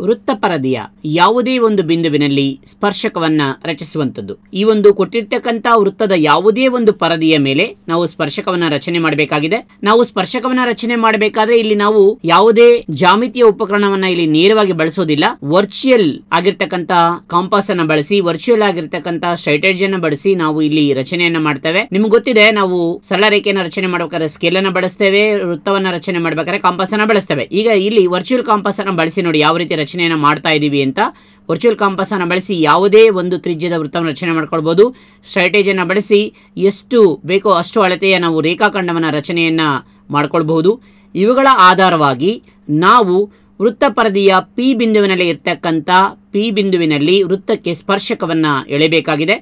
ವೃತ್ತಪರದಿಯ ಯಾವುದೇ ಒಂದು ಬಿಂದುವಿನಲ್ಲಿ ಸ್ಪರ್ಶಕವನ್ನ ರಚಿಸುವಂತದ್ದು ಈ ಒಂದು ಕೊಟ್ಟಿರ್ತಕ್ಕಂತ ವೃತ್ತದ ಯಾವುದೇ ಒಂದು ಪರದಿಯ ಮೇಲೆ ನಾವು ಸ್ಪರ್ಶಕವನ್ನ ರಚನೆ ಮಾಡಬೇಕಾಗಿದೆ. ನಾವು ಸ್ಪರ್ಶಕವನ್ನ ರಚನೆ ಮಾಡಬೇಕಾದ್ರೆ ಇಲ್ಲಿ ನಾವು ಯಾವುದೇ ಜಾಮಿತಿಯ ಉಪಕರಣವನ್ನ ಇಲ್ಲಿ ನೇರವಾಗಿ ಬಳಸೋದಿಲ್ಲ. ವರ್ಚುಯಲ್ ಆಗಿರ್ತಕ್ಕಂತ ಕಾಂಪಾಸ್ ಅನ್ನ ಬಳಸಿ, ವರ್ಚುಯಲ್ ಆಗಿರ್ತಕ್ಕಂತ ಸ್ಟ್ರೈಟೇಜ್ ಅನ್ನ ಬಳಸಿ ನಾವು ಇಲ್ಲಿ ರಚನೆಯನ್ನ ಮಾಡ್ತೇವೆ. ನಿಮ್ಗೆ ಗೊತ್ತಿದೆ, ನಾವು ಸರಳ ರೇಖೆಯನ್ನ ರಚನೆ ಮಾಡಬೇಕಾದ್ರೆ ಸ್ಕೇಲ್ ಅನ್ನ ಬಳಸ್ತೇವೆ, ವೃತ್ತವನ್ನ ರಚನೆ ಮಾಡಬೇಕಾದ್ರೆ ಕಾಂಪಾಸ್ ಅನ್ನ ಬಳಸ್ತೇವೆ. ಈಗ ಇಲ್ಲಿ ವರ್ಚುಯಲ್ ಕಾಂಪಾಸ್ ಅನ್ನ ಬಳಸಿ ನೋಡಿ ಯಾವ ರೀತಿ ರಚನೆಯನ್ನ ಮಾಡ್ತಾ ಇದ್ದೀವಿ ಅಂತ ವರ್ಚುವಲ್ ಕಾಂಪಸನ್ನು ಬಳಸಿ ಯಾವುದೇ ಒಂದು ತ್ರಿಜ್ಯದ ವೃತ್ತವನ್ನು ರಚನೆ ಮಾಡ್ಕೊಳ್ಬೋದು. ಸ್ಟ್ರಾಟೇಜನ್ನು ಬಳಸಿ ಎಷ್ಟು ಬೇಕೋ ಅಷ್ಟು ಅಳತೆಯ ನಾವು ರೇಖಾಖಂಡವನ್ನ ರಚನೆಯನ್ನು ಮಾಡ್ಕೊಳ್ಬಹುದು. ಇವುಗಳ ಆಧಾರವಾಗಿ ನಾವು ವೃತ್ತ ಪರದೆಯ ಪಿ ಬಿಂದುವಿನಲ್ಲಿ ಇರ್ತಕ್ಕಂಥ ಪಿ ಬಿಂದುವಿನಲ್ಲಿ ವೃತ್ತಕ್ಕೆ ಸ್ಪರ್ಶಕವನ್ನು ಎಳೆಯಬೇಕಾಗಿದೆ.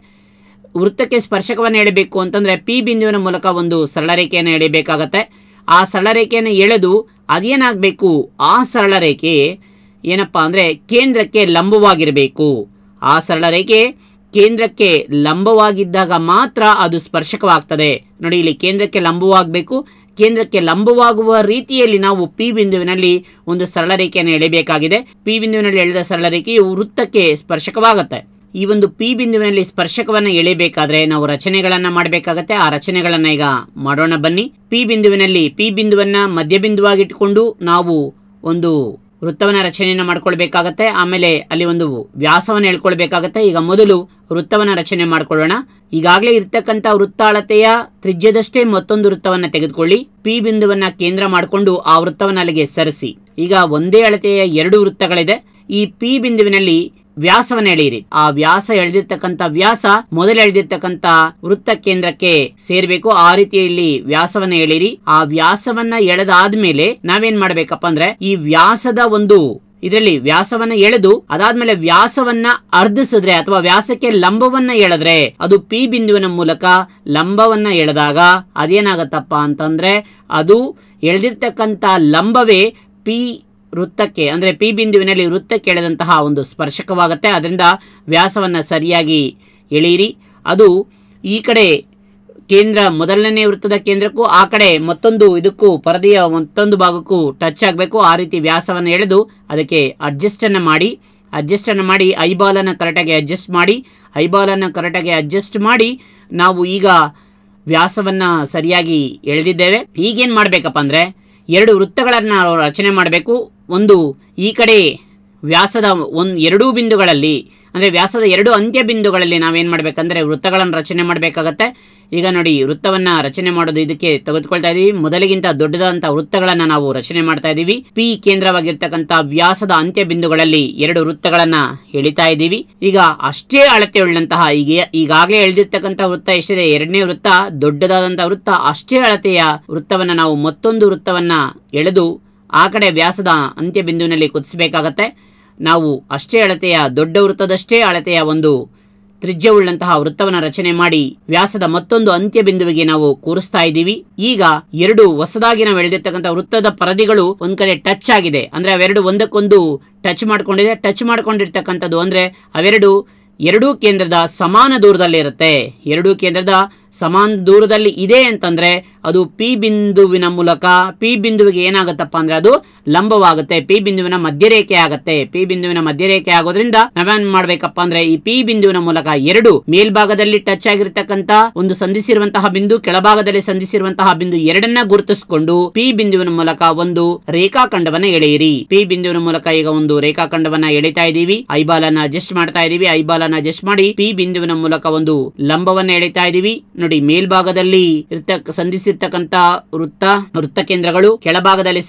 ವೃತ್ತಕ್ಕೆ ಸ್ಪರ್ಶಕವನ್ನು ಎಳೆಯಬೇಕು ಅಂತಂದರೆ ಪಿ ಬಿಂದುವಿನ ಮೂಲಕ ಒಂದು ಸರಳ ರೇಖೆಯನ್ನು ಎಳೆಯಬೇಕಾಗತ್ತೆ. ಆ ಸರಳ ರೇಖೆಯನ್ನು ಎಳೆದು ಅದೇನಾಗಬೇಕು ಆ ಸರಳ ರೇಖೆ ಏನಪ್ಪಾ ಅಂದರೆ ಕೇಂದ್ರಕ್ಕೆ ಲಂಬವಾಗಿರಬೇಕು. ಆ ಸರಳ ರೇಖೆ ಕೇಂದ್ರಕ್ಕೆ ಲಂಬವಾಗಿದ್ದಾಗ ಮಾತ್ರ ಅದು ಸ್ಪರ್ಶಕವಾಗ್ತದೆ. ನೋಡಿ, ಇಲ್ಲಿ ಕೇಂದ್ರಕ್ಕೆ ಲಂಬವಾಗಬೇಕು. ಕೇಂದ್ರಕ್ಕೆ ಲಂಬವಾಗುವ ರೀತಿಯಲ್ಲಿ ನಾವು ಪಿ ಬಿಂದುವಿನಲ್ಲಿ ಒಂದು ಸರಳ ರೇಖೆಯನ್ನು ಎಳೆಯಬೇಕಾಗಿದೆ. ಪಿ ಬಿಂದುವಿನಲ್ಲಿ ಎಳೆದ ಸರಳ ರೇಖೆಯು ವೃತ್ತಕ್ಕೆ ಸ್ಪರ್ಶಕವಾಗುತ್ತೆ. ಈ ಒಂದು ಪಿ ಬಿಂದುವಿನಲ್ಲಿ ಸ್ಪರ್ಶಕವನ್ನು ಎಳೆಯಬೇಕಾದ್ರೆ ನಾವು ರಚನೆಗಳನ್ನು ಮಾಡಬೇಕಾಗತ್ತೆ. ಆ ರಚನೆಗಳನ್ನು ಈಗ ಮಾಡೋಣ ಬನ್ನಿ. ಪಿ ಬಿಂದುವಿನಲ್ಲಿ ಪಿ ಬಿಂದುವನ್ನ ಮಧ್ಯಬಿಂದುವಾಗಿಟ್ಟುಕೊಂಡು ನಾವು ಒಂದು ವೃತ್ತವನ್ನ ರಚನೆಯನ್ನು ಮಾಡ್ಕೊಳ್ಬೇಕಾಗತ್ತೆ. ಆಮೇಲೆ ಅಲ್ಲಿ ಒಂದು ವ್ಯಾಸವನ್ನು ಹೇಳ್ಕೊಳ್ಬೇಕಾಗತ್ತೆ. ಈಗ ಮೊದಲು ವೃತ್ತವನ್ನ ರಚನೆ ಮಾಡ್ಕೊಳ್ಳೋಣ. ಈಗಾಗಲೇ ಇರ್ತಕ್ಕಂಥ ವೃತ್ತ ಅಳತೆಯ ತ್ರಿಜ್ಯದಷ್ಟೇ ಮತ್ತೊಂದು ವೃತ್ತವನ್ನ ತೆಗೆದುಕೊಳ್ಳಿ. ಪಿ ಬಿಂದುವನ್ನ ಕೇಂದ್ರ ಮಾಡಿಕೊಂಡು ಆ ವೃತ್ತವನ್ನ ಅಲ್ಲಿಗೆ ಸರಿಸಿ. ಈಗ ಒಂದೇ ಅಳತೆಯ ಎರಡು ವೃತ್ತಗಳಿದೆ. ಈ ಪಿ ಬಿಂದುವಿನಲ್ಲಿ ವ್ಯಾಸವನ್ನ ಎಳೆಯಿರಿ. ಆ ವ್ಯಾಸ ಎಳೆದಿರ್ತಕ್ಕಂಥ ವ್ಯಾಸ ಮೊದಲು ಎಳೆದಿರ್ತಕ್ಕಂಥ ವೃತ್ತ ಕೇಂದ್ರಕ್ಕೆ ಸೇರ್ಬೇಕು. ಆ ರೀತಿಯಲ್ಲಿ ವ್ಯಾಸವನ್ನ ಎಳೆಯಿರಿ. ಆ ವ್ಯಾಸವನ್ನ ಎಳೆದಾದ್ಮೇಲೆ ನಾವೇನ್ ಮಾಡ್ಬೇಕಪ್ಪ ಅಂದ್ರೆ ಈ ವ್ಯಾಸದ ಒಂದು ಇದರಲ್ಲಿ ವ್ಯಾಸವನ್ನ ಎಳೆದು ಅದಾದ್ಮೇಲೆ ವ್ಯಾಸವನ್ನ ಅರ್ಧಿಸಿದ್ರೆ ಅಥವಾ ವ್ಯಾಸಕ್ಕೆ ಲಂಬವನ್ನ ಎಳೆದ್ರೆ ಅದು ಪಿ ಬಿಂದುವಿನ ಮೂಲಕ ಲಂಬವನ್ನ ಎಳೆದಾಗ ಅದೇನಾಗತ್ತಪ್ಪ ಅಂತಂದ್ರೆ ಅದು ಎಳೆದಿರ್ತಕ್ಕಂಥ ಲಂಬವೇ ಪಿ ವೃತ್ತಕ್ಕೆ, ಅಂದರೆ ಪಿ ಬಿಂದುವಿನಲ್ಲಿ ವೃತ್ತಕ್ಕೆ ಎಳೆದಂತಹ ಒಂದು ಸ್ಪರ್ಶಕವಾಗುತ್ತೆ. ಅದರಿಂದ ವ್ಯಾಸವನ್ನು ಸರಿಯಾಗಿ ಎಳೆಯಿರಿ. ಅದು ಈ ಕಡೆ ಕೇಂದ್ರ, ಮೊದಲನೇ ವೃತ್ತದ ಕೇಂದ್ರಕ್ಕೂ, ಆ ಕಡೆ ಮತ್ತೊಂದು ಇದಕ್ಕೂ, ಪರದೆಯ ಮತ್ತೊಂದು ಭಾಗಕ್ಕೂ ಟಚ್ ಆಗಬೇಕು. ಆ ರೀತಿ ವ್ಯಾಸವನ್ನು ಎಳೆದು ಅದಕ್ಕೆ ಅಡ್ಜಸ್ಟನ್ನು ಮಾಡಿ ಅಡ್ಜಸ್ಟನ್ನು ಮಾಡಿ ಐಬಾಲನ್ನು ಕರೆಕ್ಟಾಗಿ ಅಡ್ಜಸ್ಟ್ ಮಾಡಿ ಐಬಾಲನ್ನು ಕರೆಕ್ಟಾಗಿ ಅಡ್ಜಸ್ಟ್ ಮಾಡಿ, ನಾವು ಈಗ ವ್ಯಾಸವನ್ನು ಸರಿಯಾಗಿ ಎಳೆದಿದ್ದೇವೆ. ಈಗೇನು ಮಾಡಬೇಕಪ್ಪ ಅಂದರೆ, ಎರಡು ವೃತ್ತಗಳನ್ನು ರಚನೆ ಮಾಡಬೇಕು. ಒಂದು ಈ ಕಡೆ ವ್ಯಾಸದ ಒಂದು ಎರಡೂ ಬಿಂದುಗಳಲ್ಲಿ, ಅಂದರೆ ವ್ಯಾಸದ ಎರಡು ಅಂತ್ಯ ಬಿಂದುಗಳಲ್ಲಿ ನಾವೇನು ಮಾಡಬೇಕಂದ್ರೆ ವೃತ್ತಗಳನ್ನು ರಚನೆ ಮಾಡಬೇಕಾಗತ್ತೆ. ಈಗ ನೋಡಿ, ವೃತ್ತವನ್ನು ರಚನೆ ಮಾಡೋದು ಇದಕ್ಕೆ ತೆಗೆದುಕೊಳ್ತಾ ಇದ್ದೀವಿ ಮೊದಲಿಗಿಂತ ದೊಡ್ಡದಾದಂಥ ವೃತ್ತಗಳನ್ನು ನಾವು ರಚನೆ ಮಾಡ್ತಾ ಇದ್ದೀವಿ ಪಿ ಕೇಂದ್ರವಾಗಿರ್ತಕ್ಕಂಥ ವ್ಯಾಸದ ಅಂತ್ಯ ಬಿಂದುಗಳಲ್ಲಿ ಎರಡು ವೃತ್ತಗಳನ್ನು ಎಳಿತಾ ಇದ್ದೀವಿ ಈಗ ಅಷ್ಟೇ ಅಳತೆ ಉಳ್ಳಂತಹ, ಈಗ ಈಗಾಗಲೇ ಎಳೆದಿರ್ತಕ್ಕಂಥ ವೃತ್ತ ಎಷ್ಟಿದೆ? ಎರಡನೇ ವೃತ್ತ ದೊಡ್ಡದಾದಂಥ ವೃತ್ತ, ಅಷ್ಟೇ ಅಳತೆಯ ವೃತ್ತವನ್ನು ನಾವು ಮತ್ತೊಂದು ವೃತ್ತವನ್ನು ಎಳೆದು ಆ ಕಡೆ ವ್ಯಾಸದ ಅಂತ್ಯ ಬಿಂದುವಿನಲ್ಲಿ ಕುದಿಸಬೇಕಾಗತ್ತೆ. ನಾವು ಅಷ್ಟೇ ಅಳತೆಯ, ದೊಡ್ಡ ವೃತ್ತದಷ್ಟೇ ಅಳತೆಯ ಒಂದು ತ್ರಿಜ್ಯವುಳ್ಳಂತಹ ವೃತ್ತವನ್ನು ರಚನೆ ಮಾಡಿ ವ್ಯಾಸದ ಮತ್ತೊಂದು ಅಂತ್ಯ ಬಿಂದುವಿಗೆ ನಾವು ಕೂರಿಸ್ತಾ ಇದ್ದೀವಿ. ಈಗ ಎರಡು ಹೊಸದಾಗಿ ನಾವು ಎಳೆದಿರ್ತಕ್ಕಂಥ ವೃತ್ತದ ಪರದಿಗಳು ಒಂದ್ ಕಡೆ ಟಚ್ ಆಗಿದೆ. ಅಂದ್ರೆ ಅವೆರಡು ಒಂದಕ್ಕೊಂದು ಟಚ್ ಮಾಡ್ಕೊಂಡಿದೆ. ಟಚ್ ಮಾಡ್ಕೊಂಡಿರ್ತಕ್ಕಂಥದ್ದು ಅಂದ್ರೆ ಅವೆರಡು ಎರಡೂ ಕೇಂದ್ರದ ಸಮಾನ ದೂರದಲ್ಲಿ ಇರುತ್ತೆ ಎರಡೂ ಕೇಂದ್ರದ ಸಮಾನ ದೂರದಲ್ಲಿ ಇದೆ ಅಂತಂದ್ರೆ ಅದು ಪಿ ಬಿಂದುವಿನ ಮೂಲಕ ಪಿ ಬಿಂದುವಿಗೆ ಏನಾಗುತ್ತಪ್ಪ ಅಂದ್ರೆ ಅದು ಲಂಬವಾಗುತ್ತೆ. ಪಿ ಬಿಂದುವಿನ ಮಧ್ಯರೇಖೆ ಆಗುತ್ತೆ. ಪಿ ಬಿಂದುವಿನ ಮಧ್ಯರೇಖೆ ಆಗೋದ್ರಿಂದ ನಾವೇನ್ ಮಾಡ್ಬೇಕಪ್ಪ ಅಂದ್ರೆ ಈ ಪಿ ಬಿಂದುವಿನ ಮೂಲಕ ಎರಡು ಮೇಲ್ಭಾಗದಲ್ಲಿ ಟಚ್ ಆಗಿರ್ತಕ್ಕಂತ ಒಂದು ಸಂಧಿಸಿರುವಂತಹ ಬಿಂದು, ಕೆಳಭಾಗದಲ್ಲಿ ಸಂಧಿಸಿರುವಂತಹ ಬಿಂದು ಎರಡನ್ನ ಗುರುತಿಸಿಕೊಂಡು ಪಿ ಬಿಂದುವಿನ ಮೂಲಕ ಒಂದು ರೇಖಾಖಂಡವನ್ನ ಎಳೆಯಿರಿ. ಪಿ ಬಿಂದುವಿನ ಮೂಲಕ ಈಗ ಒಂದು ರೇಖಾಖಂಡವನ್ನ ಎಳಿತಾ ಇದೀವಿ ಐಬಾಲನ್ನ ಅಡ್ಜಸ್ಟ್ ಮಾಡ್ತಾ ಇದೀವಿ ಐಬಾಲನ್ನ ಅಡ್ಜಸ್ಟ್ ಮಾಡಿ ಪಿ ಬಿಂದುವಿನ ಮೂಲಕ ಒಂದು ಲಂಬವನ್ನ ಎಳಿತಾ ಇದೀವಿ ನೋಡಿ, ಮೇಲ್ಭಾಗದಲ್ಲಿ ಸಂಧಿಸಿರ್ತಕ್ಕಂತ ವೃತ್ತ ವೃತ್ತ ಕೇಂದ್ರಗಳು, ಕೆಳಭಾಗದಲ್ಲಿ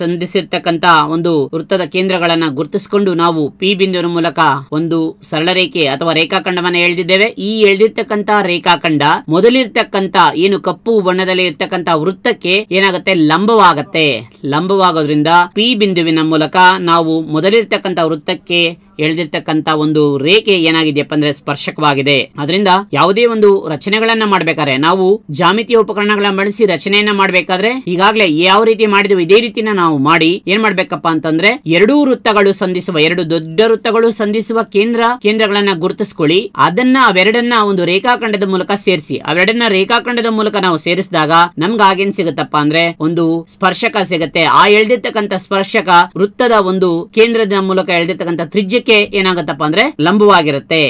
ಸಂಧಿಸಿರ್ತಕ್ಕಂತ ಒಂದು ವೃತ್ತದ ಕೇಂದ್ರಗಳನ್ನ ಗುರುತಿಸಿಕೊಂಡು ನಾವು ಪಿ ಬಿಂದುವಿನ ಮೂಲಕ ಒಂದು ಸರಳ ರೇಖೆ ಅಥವಾ ರೇಖಾಖಂಡವನ್ನ ಎಳೆದಿದ್ದೇವೆ. ಈ ಎಳೆದಿರ್ತಕ್ಕಂತ ರೇಖಾಖಂಡ ಮೊದಲಿರ್ತಕ್ಕಂತ ಏನು ಕಪ್ಪು ಬಣ್ಣದಲ್ಲಿ ಇರ್ತಕ್ಕಂತ ವೃತ್ತಕ್ಕೆ ಏನಾಗುತ್ತೆ? ಲಂಬವಾಗತ್ತೆ. ಲಂಬವಾಗೋದ್ರಿಂದ ಪಿ ಬಿಂದುವಿನ ಮೂಲಕ ನಾವು ಮೊದಲಿರ್ತಕ್ಕಂತ ವೃತ್ತಕ್ಕೆ ಎಳೆದಿರ್ತಕ್ಕಂತ ಒಂದು ರೇಖೆ ಏನಾಗಿದೆಯಪ್ಪ ಅಂದ್ರೆ ಸ್ಪರ್ಶಕವಾಗಿದೆ. ಅದರಿಂದ ಯಾವುದೇ ಒಂದು ರಚನೆಗಳನ್ನ ಮಾಡ್ಬೇಕಾದ್ರೆ ನಾವು ಜಾಮಿತಿಯ ಉಪಕರಣಗಳನ್ನ ಬಳಸಿ ರಚನೆಯನ್ನ ಮಾಡ್ಬೇಕಾದ್ರೆ ಈಗಾಗಲೇ ಯಾವ ರೀತಿ ಮಾಡಿದ್ವಿ ಇದೇ ರೀತಿನ ನಾವು ಮಾಡಿ ಏನ್ ಮಾಡ್ಬೇಕಪ್ಪ ಅಂತಂದ್ರೆ ಎರಡೂ ವೃತ್ತಗಳು ಸಂಧಿಸುವ, ಎರಡು ದೊಡ್ಡ ವೃತ್ತಗಳು ಸಂಧಿಸುವ ಕೇಂದ್ರ ಕೇಂದ್ರಗಳನ್ನ ಗುರುತಿಸ್ಕೊಳ್ಳಿ. ಅದನ್ನ ಅವೆರಡನ್ನ ಒಂದು ರೇಖಾಖಂಡದ ಮೂಲಕ ಸೇರಿಸಿ. ಅವೆರಡನ್ನ ರೇಖಾಖಂಡದ ಮೂಲಕ ನಾವು ಸೇರಿಸಿದಾಗ ನಮ್ಗೆ ಆಗೇನ್ ಸಿಗುತ್ತಪ್ಪ ಅಂದ್ರೆ ಒಂದು ಸ್ಪರ್ಶಕ ಸಿಗುತ್ತೆ. ಆ ಎಳ್ದಿರ್ತಕ್ಕಂತ ಸ್ಪರ್ಶಕ ವೃತ್ತದ ಒಂದು ಕೇಂದ್ರದ ಮೂಲಕ ಎಳ್ದಿರ್ತಕ್ಕಂಥ ಏನಾಗುತ್ತಪ್ಪ ಅಂದ್ರೆ ಲಂಬವಾಗಿರುತ್ತೆ.